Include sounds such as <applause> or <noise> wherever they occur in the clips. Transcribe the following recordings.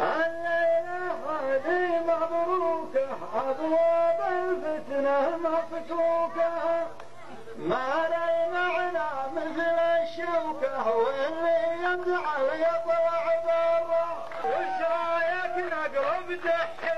الليلة هاذي مبروكه أبواب الفتنة مفتوكة ما لي معنى مثل الشوكة واللي يمزع يطلع برا وش رايك نقرب دحي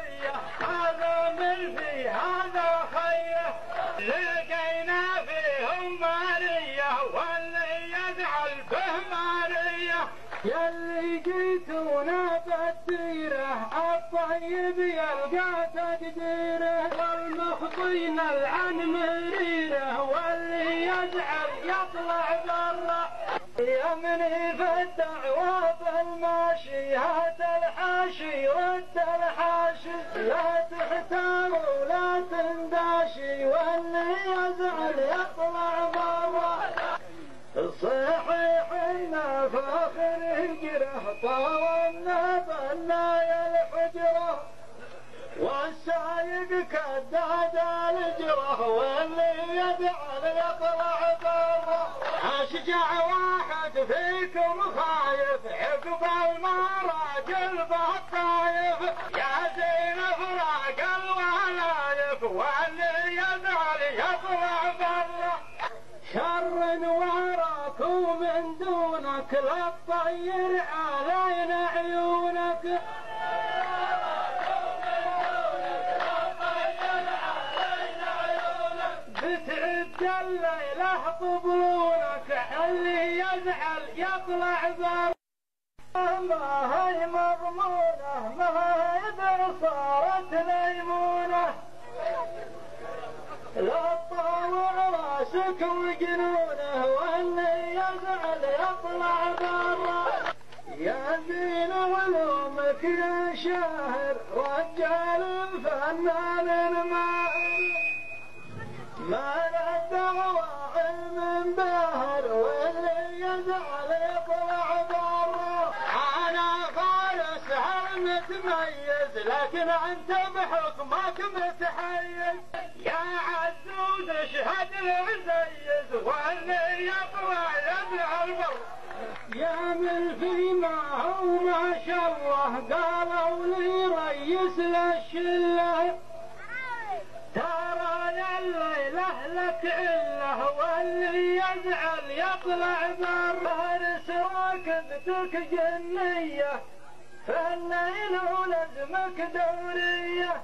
يلي جيتونا بالديرة الطيب يلقى تقديره. والمخطين العن مريره واللي يزعل يطلع برا. يمني في الدعوة بالماشي هات الحاشي رد الحاشي. لا تحتار المراجل بالطايف يا زين فراق الولايف واللي يدعى يطلع برا شر وراك ومن دونك لا تطير علينا عيونك. بتعد الليلة قبلونك اللي يزعل يطلع بر ما هي مضمونة ما هي صارت ليمونه لا تطاوع رأسك وجنونة واللي يزعل يطلع برا. يا زين علومك يا شاهر رجال فنان ماهر أنت بحكمك متحيز يا عزوز اشهد العزيز واللي يطلع يبلع البر. يا من فيما هو ما شاء قالوا لي ريس للشلة. ترى الليلة لك إله واللي يزعل يطلع برا راكبتك جنية. فالليل ولزمك دورية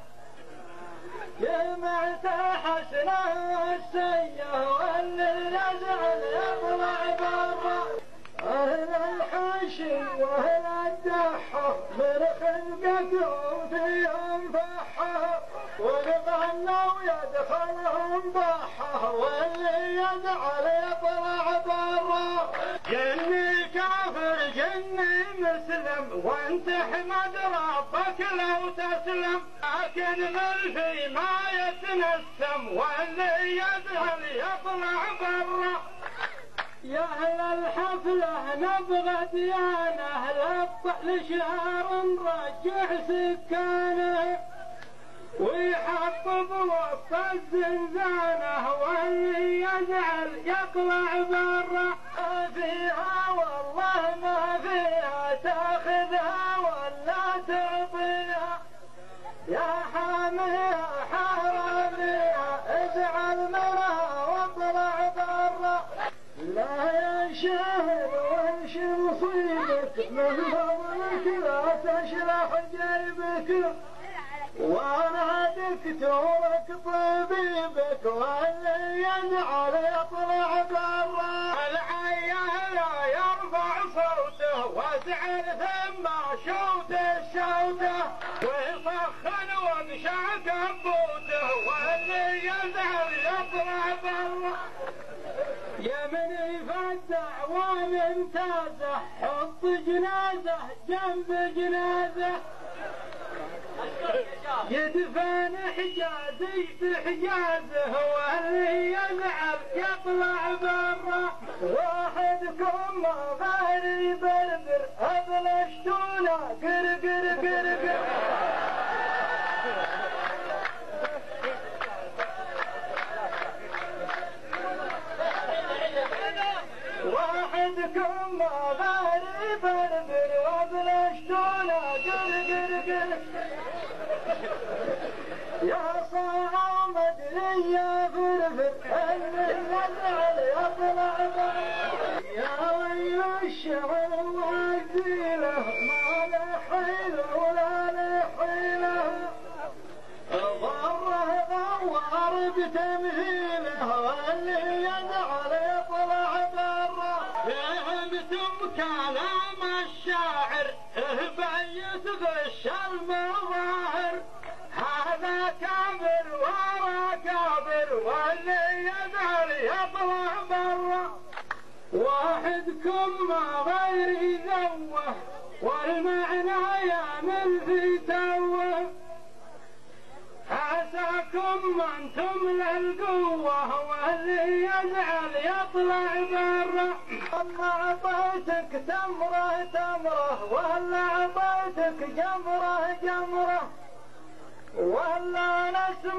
جمعت حسنه والسيه واللي يزعل يطلع برا أهل الحشي وأهل الدحة من خلقتهم فيهم فحة وغنوا يدخلهم ضحة واللي يزعل يطلع برا جني كافر جني مسلم وانت احمد ربك لو تسلم لكن من في ما يتنسم واللي يزعل يطلع برا. <laughs> يا أهل الحفلة نبغى ديانة للطحل شهر نرجع سكانه. ويحطب وسط الزنزانة واللي يزعل يطلع برا. ولا تعطيها يا حاميها حراميها ازعل منها واطلع برا. لا يا شاهد وانش مصيبك من فضلك لا تشلح جيبك. وأنا دكتورك طبيبك واللي يزعل يطلع برا. العيال يرفع صوته وازعل شوت وانشع كبوته واللي يزعل يا من ممتازة حط جنازة جنب جنازة. يدفن حجازي واللي يزعل يطلع برا. واحدكم ما غير يبربر أبلشتونا. قر قر قر قر واحدكم ما غير يبربر وابلشتونا قر قر قر يا صامد لي يا فرفر ان النزعل يطلع يا ويل الشعر فهمتم كلام الشاعر بيت غش المظاهر. هذا كابر ورا كابر واللي يزعل يطلع برا. واحدكم ما غير يذوه والمعنى من في توه. عساكم أنتم للقوة واللي يزعل يطلع برا والله أعطيتك تمرة تمرة؟ ولا أعطيتك جمرة جمرة؟ ولا واللي